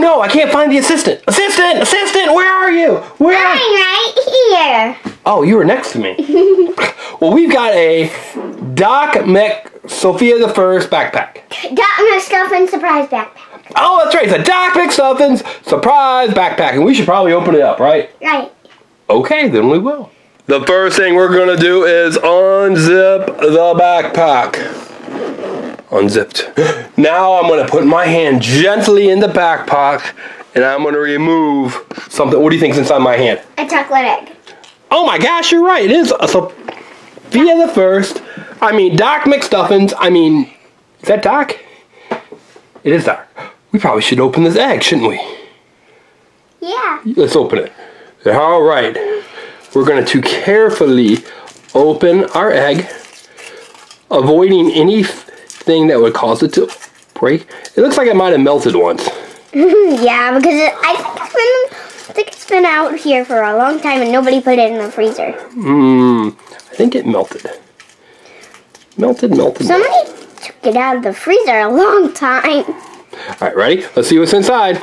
no, I can't find the assistant. Assistant, assistant, where are you? Where? I'm right here. Oh, you were next to me. well, we've got a Doc Mc Sofia the First backpack. Got my stuff in surprise backpack. Oh, that's right. It's a Doc McStuffins surprise backpack, and we should probably open it up, right? Right. Okay, then we will. The first thing we're gonna do is unzip the backpack. Unzipped. Now I'm gonna put my hand gently in the backpack, and I'm gonna remove something. What do you think's inside my hand? A chocolate egg. Oh my gosh, you're right. It is a Sofia the First. I mean, Doc McStuffins. I mean, is that Doc? It is Doc. We probably should open this egg, shouldn't we? Yeah. Let's open it. All right. We're going to carefully open our egg, avoiding anything that would cause it to break. It looks like it might have melted once. yeah, because it, I think it's been I think it's been out here for a long time and nobody put it in the freezer. Hmm. I think it melted. Melted, melted. Somebody took it out of the freezer a long time. All right, ready? Let's see what's inside.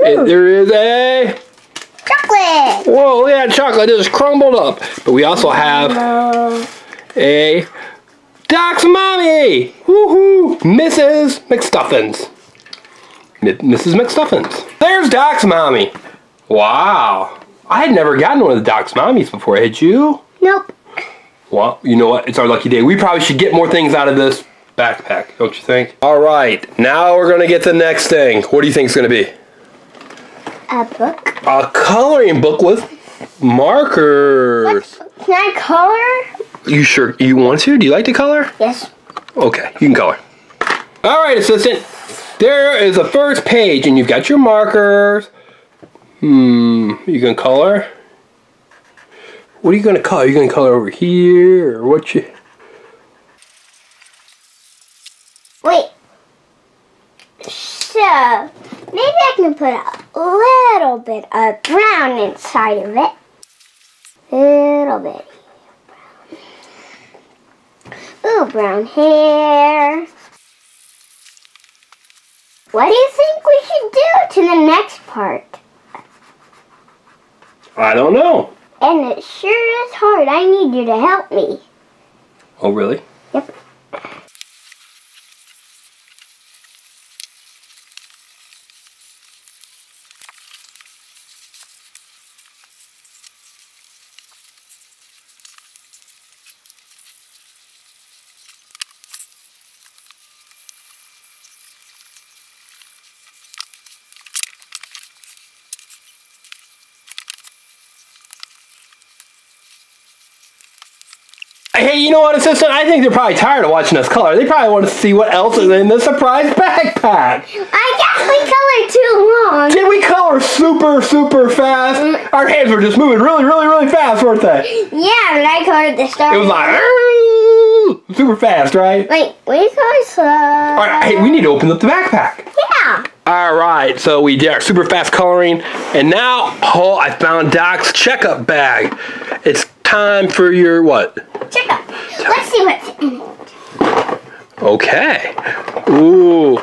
It- there is a. Chocolate. Whoa, look at that chocolate. It just crumbled up. But we also have a Doc's mommy. Woohoo! Mrs. McStuffins. M- Mrs. McStuffins. There's Doc's mommy. Wow. I had never gotten one of the Doc's mommies before, had you? nope. Well, you know what? It's our lucky day. We probably should get more things out of this backpack, don't you think? All right, now we're going to get the next thing. What do you think it's going to be? A book. A coloring book with markers. Can I color? You sure you want to? Do you like to color? Yes. Okay, you can color. All right, assistant. There is the first page, and you've got your markers. Hmm, you can color. What are you gonna color? you gonna color over here, or what you? Wait. So, maybe I can put a little bit of brown inside of it. Little bit. Ooh, brown hair. What do you think we should do to the next part? I don't know. And it sure is hard. I need you to help me. Oh, really? Yep. You know what, assistant? I think they're probably tired of watching us color. They probably want to see what else is in the surprise backpack. I guess we colored too long. Did we color super, super fast? Mm. Our hands were just moving really, really, really fast, weren't they? Yeah, but I colored the star. It was like super fast, right? Wait, we color slow. All right, hey, we need to open up the backpack. Yeah. All right, so we did our super fast coloring, and now, oh, I found Doc's checkup bag. It's time for your what? Check out. Let's see what's in it. Okay. Ooh,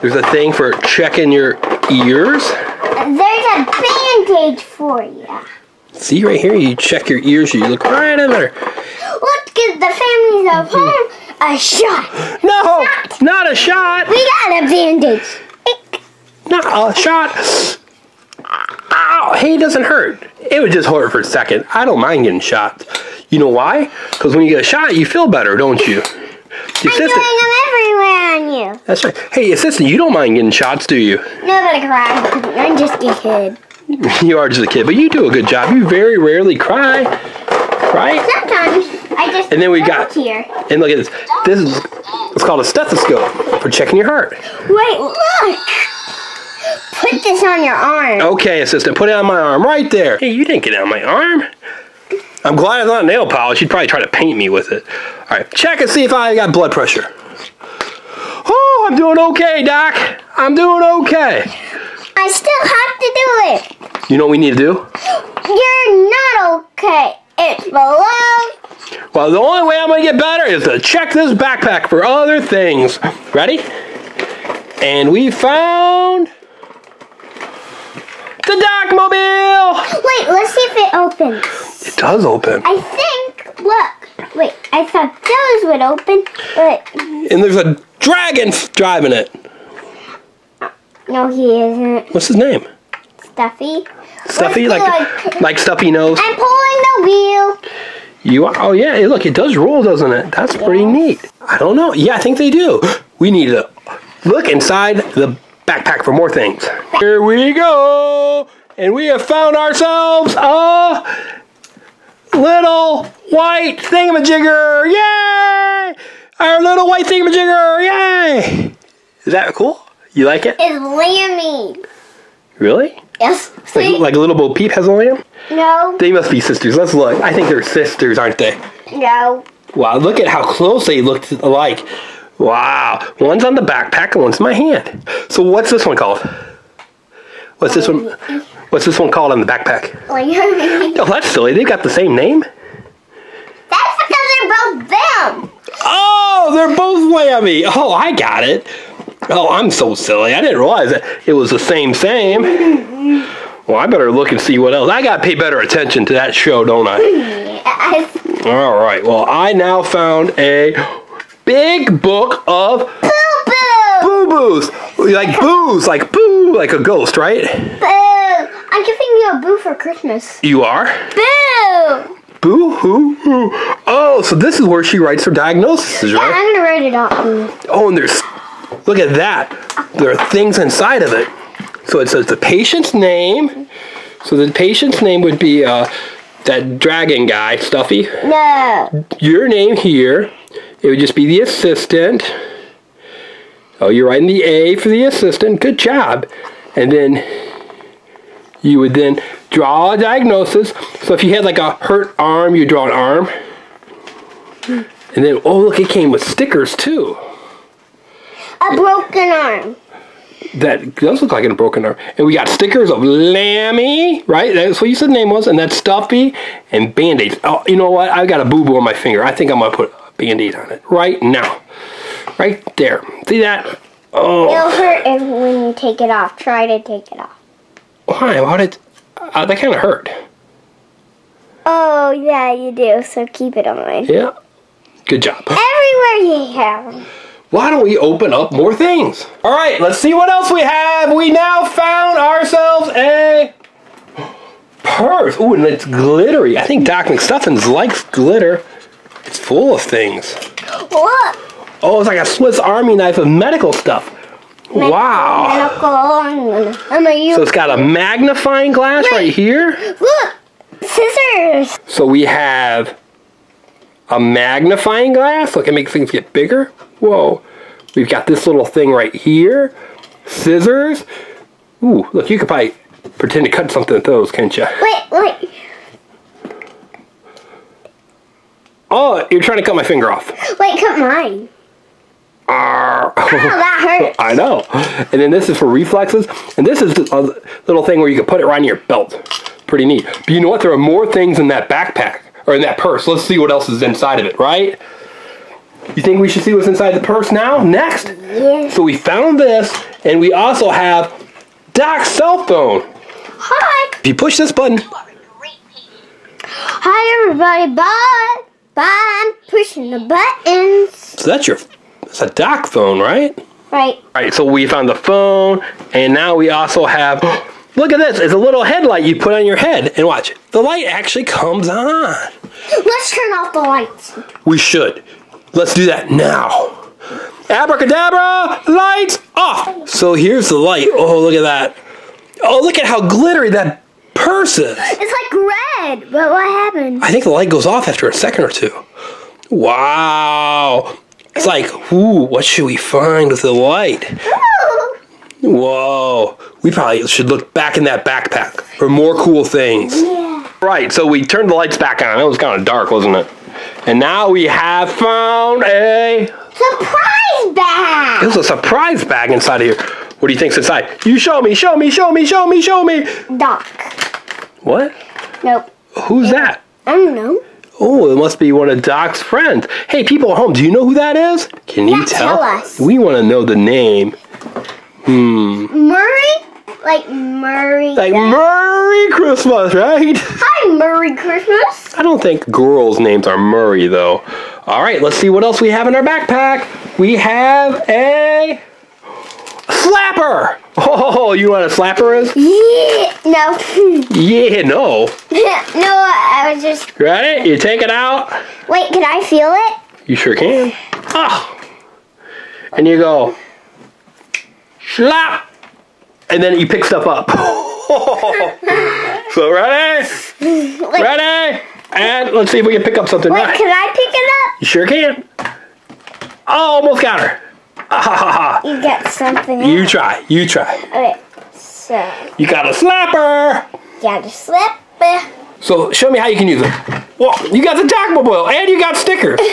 there's a thing for checking your ears. There's a bandage for you. See right here, you check your ears, you look right in there. Let's give the families of hmm. home a shot. No, not a shot. We got a bandage. Not a shot. Ow, hey, it doesn't hurt. It would just hurt for a second. I don't mind getting shots. You know why? Because when you get a shot, you feel better, don't you? I'm doing them everywhere on you. that's right. Hey, assistant, you don't mind getting shots, do you? Nobody cry. I'm just a kid. You are just a kid, but you do a good job. You very rarely cry, right? Sometimes I just. And then we got- here. And look at this. This is it's called a stethoscope for checking your heart. Wait, look. Put this on your arm. Okay, assistant, put it on my arm right there. Hey, you didn't get it on my arm. I'm glad it's not nail polish. You'd probably try to paint me with it. All right, check and see if I got blood pressure. Oh, I'm doing okay, Doc. I'm doing okay. I still have to do it. You know what we need to do? You're not okay. It's below. Well, the only way I'm gonna get better is to check this backpack for other things. Ready? And we found the Docmobile. Wait, let's see if it opens. It does open. I think. Look. Wait, I thought those would open, but And there's a dragon f- driving it. no, he isn't. What's his name? Stuffy. Stuffy, Let's like like Stuffy nose. I'm pulling the wheel. You are. Oh yeah. Hey, look, it does roll, doesn't it? That's pretty neat. I don't know. Yeah, I think they do. We need to look inside the backpack for more things. Here we go, and we have found ourselves a little white thingamajigger. Yay! Our little white thingamajigger. Yay! Is that cool? You like it? It's Lammy. Really? Yes. Like, like a little Bo Peep has a lamb? no. They must be sisters. Let's look. I think they're sisters, aren't they? No. Wow, look at how close they look alike. Wow. One's on the backpack and one's in my hand. So what's this one called? What's this one what's this one called on the backpack? Oh, that's silly. They've got the same name. That's because they're both them. Oh, they're both Lammy. Oh, I got it. Oh, I'm so silly. I didn't realize that it was the same same. Well, I better look and see what else. I got to pay better attention to that show, don't I? Yes. All right. Well, I now found a big book of Boo boo. boo boos. Like boos, like boo, like a ghost, right? Boo. I'm giving you a boo for Christmas. You are? Boo. Boo hoo hoo. Oh, so this is where she writes her diagnoses, Yeah, right? I'm gonna write it out. Boo. Oh, and there's, look at that. There are things inside of it. So it says the patient's name. So the patient's name would be uh, that dragon guy, Stuffy. No. Your name here. It would just be the assistant. Oh, you're writing the A for the assistant. Good job. And then you would then draw a diagnosis. So if you had like a hurt arm, you draw an arm. And then, oh, look, it came with stickers too. A broken arm. That does look like a broken arm. And we got stickers of Lammy, right? That's what you said the name was. And that's Stuffy and Band-Aids. Oh, you know what? I've got a boo-boo on my finger. I think I'm going to put a Band-Aid on it right now. Right there. See that? Oh, It'll hurt if, when you take it off. Try to take it off. why? Why did... Uh, that kind of hurt. Oh, yeah, you do. So keep it on. Yeah. Good job. Everywhere you have. Why don't we open up more things? All right, let's see what else we have. We now found ourselves a purse. Ooh, and it's glittery. I think Doc McStuffins likes glitter. It's full of things. Look. Oh, it's like a Swiss Army knife of medical stuff. Wow. Medical. I'm gonna, I'm gonna use. So it's got a magnifying glass right here. Look. Scissors. So we have a magnifying glass. Look, it makes things get bigger. Whoa. We've got this little thing right here. Scissors. Ooh, look, you could probably pretend to cut something with those, can't you? Wait, wait. Oh, you're trying to cut my finger off. Wait, cut mine. Oh, that hurt. I know. And then this is for reflexes. And this is a little thing where you can put it right in your belt. Pretty neat. But you know what? There are more things in that backpack or in that purse. Let's see what else is inside of it, right? You think we should see what's inside the purse now? Next. Yes. So we found this, and we also have Doc's cell phone. Hi. If you push this button, Hi, everybody. Bye. Bye. I'm pushing the buttons. so that's your, that's a Doc phone, right? Right. All right, so we found the phone, and now we also have. Look at this! It's a little headlight you put on your head, and watch. The light actually comes on. Let's turn off the lights. We should. Let's do that now. Abracadabra! Lights off! So here's the light. Oh, look at that. Oh, look at how glittery that purse is. It's like red. But what happened? I think the light goes off after a second or two. Wow. It's like, ooh, what should we find with the light? Whoa. We probably should look back in that backpack for more cool things. Yeah. Right, so we turned the lights back on. It was kind of dark, wasn't it? And now we have found a. Surprise bag. There's a surprise bag inside of here. What do you think's inside? You show me, show me, show me, show me, show me. Doc. What? Nope. Who's that? I don't know. Oh, it must be one of Doc's friends. Hey, people at home, do you know who that is? Can you Yeah, tell? tell us. We want to know the name. Hmm. Murray? Like Murray. Like Merry Christmas, right? Hi, Murray Christmas. I don't think girls' names are Murray though. All right, let's see what else we have in our backpack. We have a slapper. Oh, you know what a slapper is? Yeah. No. Yeah, no. no, I was just. Ready? You take it out. Wait, can I feel it? You sure can. Oh. And you go slap, and then you pick stuff up. so ready? Like, Ready? And let's see if we can pick up something. Wait, Right. can I pick it up? You sure can. Oh, almost got her. You get something. You else. try. You try. Okay, so You got a slapper. Got a it. So show me how you can use it. Well, you got the Taco Bell and you got stickers.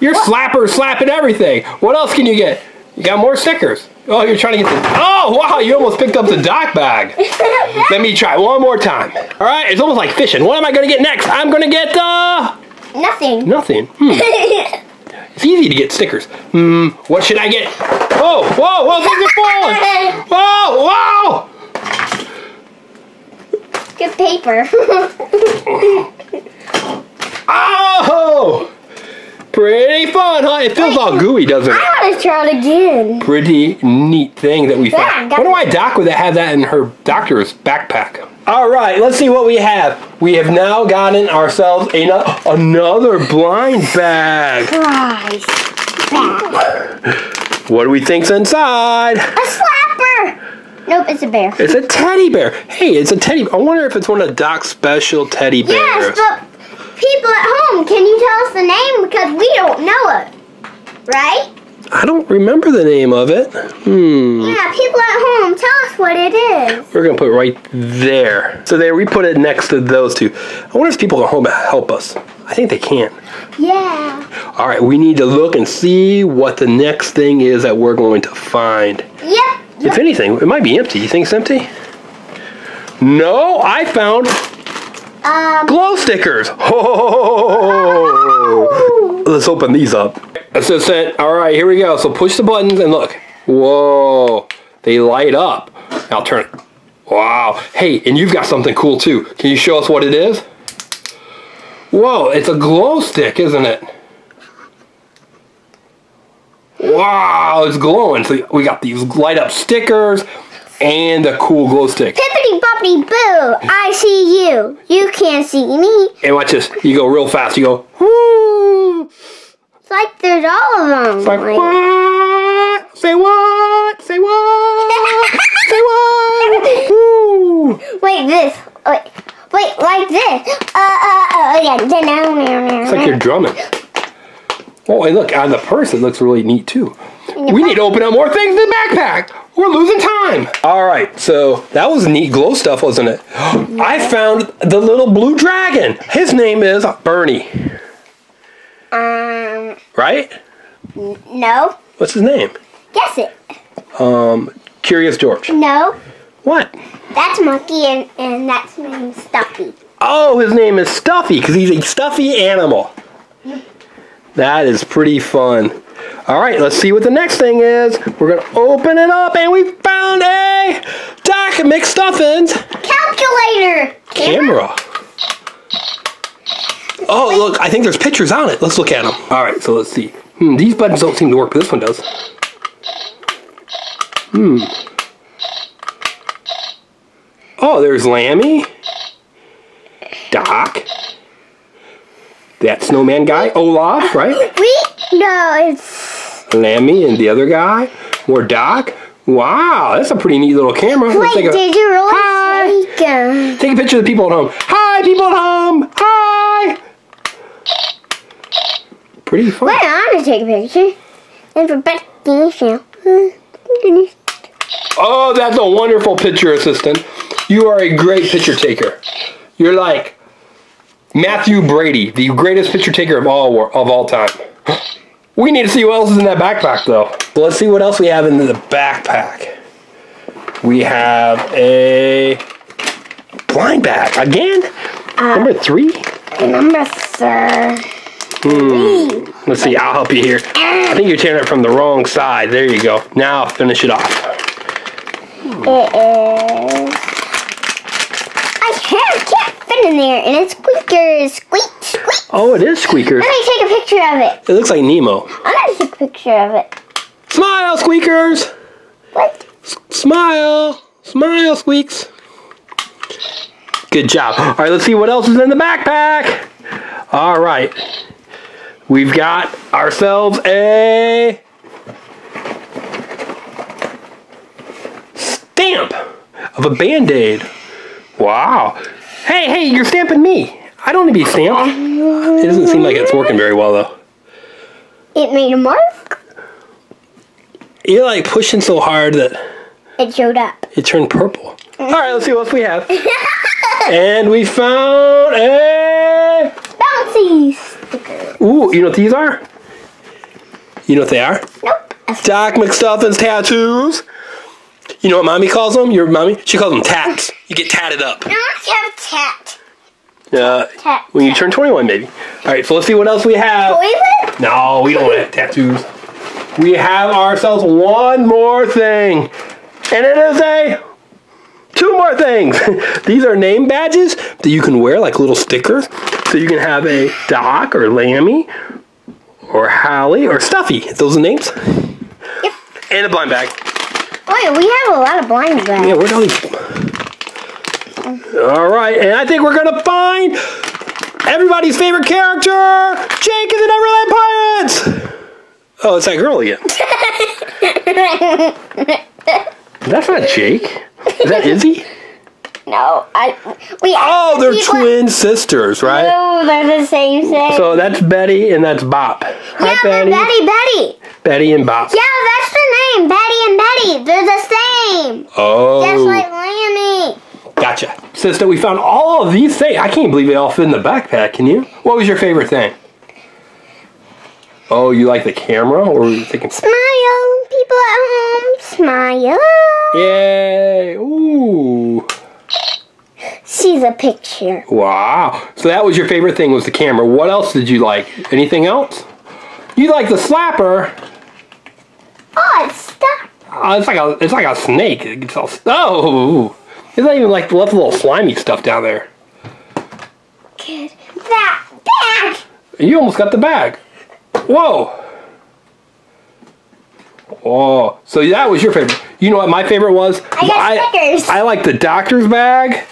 Your slapper is slapping everything. What else can you get? You got more stickers. Oh, you're trying to get the. Oh, wow, you almost picked up the Doc bag. Let me try one more time. All right, it's almost like fishing. What am I going to get next? I'm going to get uh, Nothing. nothing. Hmm. It's easy to get stickers. Hmm, what should I get? Whoa, whoa, whoa, things are falling. Whoa, whoa. Good paper. Oh! Pretty fun, huh? It feels all gooey, doesn't it? I want to try it again. Pretty neat thing that we Yeah, found. got Wonder why Doc would have that in her doctor's backpack. All right, let's see what we have. We have now gotten ourselves ano- another blind bag. Prize. What do we think's inside? A slapper. Nope, it's a bear. It's a teddy bear. Hey, it's a teddy. I wonder if it's one of Doc's special teddy bears. Yes, but people at home, can you tell us the name because we don't know it, right? I don't remember the name of it. Hmm. Yeah, people at home, tell us what it is. We're gonna put it right there. So there, we put it next to those two. I wonder if people at home help us. I think they can. Yeah. All right, we need to look and see what the next thing is that we're going to find. Yep. If anything, it might be empty. You think it's empty? No, I found Um. glow stickers. Oh! Let's open these up. Assistant, all right, here we go. So push the buttons and look. Whoa, they light up. I'll turn it. Wow. Hey, and you've got something cool too. Can you show us what it is? Whoa, it's a glow stick, isn't it? Wow, it's glowing. So we got these light up stickers and a cool glow stick. Pippity poppity boo, I see you. You can't see me. And watch this. You go real fast. You go, whoo! It's like there's all of them. It's like, Like- what? Say what? Say what? Say what? Woo! Wait, this. Wait, wait, like this. Uh, uh, uh, yeah. It's like you're drumming. Oh, and look, on the purse, it looks really neat too. We need to open up more things in the backpack. We're losing time. All right, so that was neat glow stuff, wasn't it? I found the little blue dragon. His name is Bernie, Um, right? no. What's his name? Guess it. Um, Curious George. No. What? That's Monkey and, and that's named Stuffy. Oh, his name is Stuffy because he's a stuffy animal. That is pretty fun. All right, let's see what the next thing is. We're gonna open it up, and we found a Doc McStuffins Calculator. camera. Oh, look! I think there's pictures on it. Let's look at them. All right, so let's see. Hmm, these buttons don't seem to work, but this one does. Hmm. Oh, there's Lammy, Doc, that snowman guy, Olaf, right? We no, it's Lammy and the other guy, or Doc. Wow, that's a pretty neat little camera. Wait. take a- Did you really Hi. take a? Take a picture of the people at home. Hi, people at home. Hi. Pretty fun. Wait, I want to take a picture. And for Becky. Oh, that's a wonderful picture assistant. You are a great picture taker. You're like Mathew Brady, the greatest picture taker of all of all time. We need to see what else is in that backpack, though. Well, let's see what else we have in the backpack. We have a blind bag again. Uh, Number three. Number hmm. third. Ooh. Let's see, I'll help you here. I think you're tearing it from the wrong side. There you go. Now finish it off. It is. I can't, can't fit in there, and it's squeakers. Squeak, squeak. Oh, it is Squeakers. Let me take a picture of it. It looks like Nemo. I'm gonna take a picture of it. Smile, Squeakers! What? Smile! Smile, Squeaks! Good job. All right, let's see what else is in the backpack. All right. We've got ourselves a stamp of a band aid. Wow. Hey, hey, you're stamping me. I don't need to be stamped. It doesn't seem like it's working very well, though. It made a mark. You're like pushing so hard that It showed up. it turned purple. All right, let's see what else we have. And we found a. Bouncy sticker. Ooh, you know what these are? You know what they are? Nope. Doc McStuffins tattoos. You know what mommy calls them? Your mommy? She calls them tats. You get tatted up. Want to have a tat. Uh, Tat. when you turn 21, maybe. All right, so let's see what else we have. Toilet? No, we don't have tattoos. We have ourselves one more thing. And it is a two more things. These are name badges that you can wear like little stickers. So you can have a Doc or Lammy or Hallie or Stuffy. Those are names. Yep. And a blind bag. Wait, we have a lot of blind bags. Yeah, we're these All right, and I think we're gonna find everybody's favorite character, Jake and the Neverland Pirates. Oh, it's that girl again. That's not Jake. Is that Izzy? No, I. We. Oh, they're people- twin sisters, right? No, they're the same thing. So that's Betty and that's Bop. Hi, yeah, they're Betty. Betty, Betty. Betty and Bop. Yeah, that's the name. Betty and Betty. They're the same. Oh, Just like Lammy. gotcha. Sister, we found all of these things. I can't believe they all fit in the backpack. Can you? What was your favorite thing? Oh, you like the camera, or were you thinking? Smile, people at home. Smile. Yay! Ooh! She's the picture. Wow! So that was your favorite thing was the camera. What else did you like? Anything else? You like the slapper? Oh, it's stuck. Oh, it's like a it's like a snake. It gets all oh! It's not even like a little slimy stuff down there. Good. That bag. You almost got the bag. Whoa! Oh, so that was your favorite. You know what my favorite was? I got stickers. I like the doctor's bag.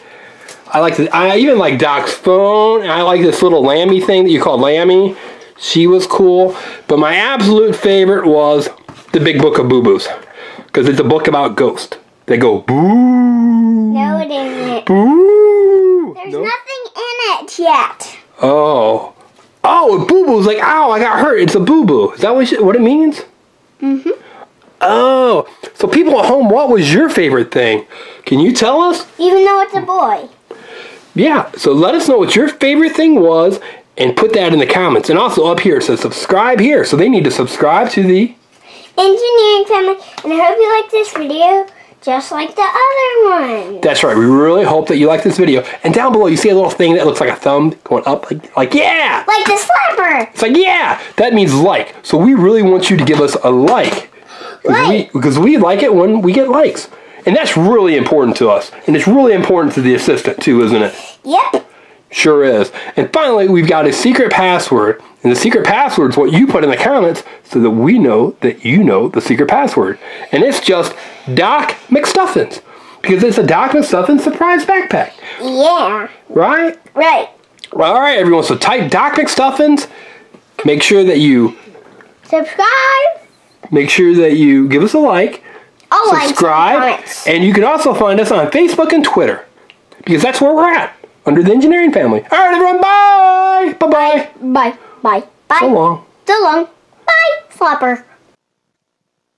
I like the. I even like Doc's phone. And I like this little Lammy thing that you call Lammy. She was cool. But my absolute favorite was the Big Book of Boo Boos, because it's a book about ghosts. They go boo, No, it isn't. boo. There's No? nothing in it yet. Oh. Oh, a boo boo's like, ow, I got hurt. It's a boo boo. Is that what, what it means? Mm-hmm. Oh. So people at home, what was your favorite thing? Can you tell us? Even though it's a boy. Yeah. So let us know what your favorite thing was and put that in the comments. And also up here it says subscribe here. So they need to subscribe to the Engineering family, and I hope you like this video just like the other one. That's right. We really hope that you like this video. And down below you see a little thing that looks like a thumb going up like like yeah. Like the slapper. It's like, yeah, that means like. So we really want you to give us a like. Because we, Like. because we like it when we get likes. And that's really important to us. And it's really important to the assistant too, isn't it? Yep. Sure is. And finally, we've got a secret password. And the secret password is what you put in the comments so that we know that you know the secret password. And it's just Doc McStuffins. Because it's a Doc McStuffins surprise backpack. Yeah. Right? Right. Well, all right, everyone. So type Doc McStuffins. Make sure that you Subscribe. Make sure that you give us a like, All likes and subscribe, comments. and you can also find us on Facebook and Twitter because that's where we're at under the engineering family. All right, everyone. Bye. Bye. Bye. Bye. Bye. Bye. So long. So long. Bye. Slapper.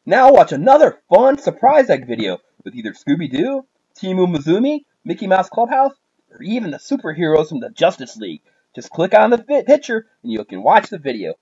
Now watch another fun surprise egg video with either Scooby-Doo, Team Umizoomi, Mickey Mouse Clubhouse, or even the superheroes from the Justice League. Just click on the picture and you can watch the video.